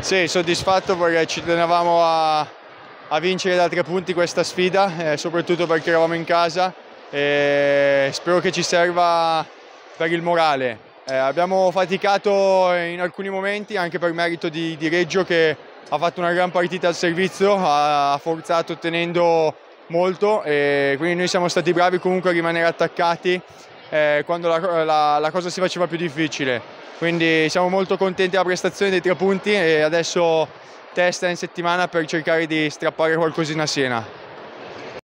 Sì, soddisfatto perché ci tenevamo a, a vincere da tre punti questa sfida, eh, soprattutto perché eravamo in casa e spero che ci serva per il morale. Eh, abbiamo faticato in alcuni momenti anche per merito di, di, Reggio che ha fatto una gran partita al servizio, ha, forzato tenendo molto e quindi noi siamo stati bravi comunque a rimanere attaccati eh, quando la, la, la cosa si faceva più difficile. Quindi siamo molto contenti della prestazione dei tre punti e adesso testa in settimana per cercare di strappare qualcosina a Siena.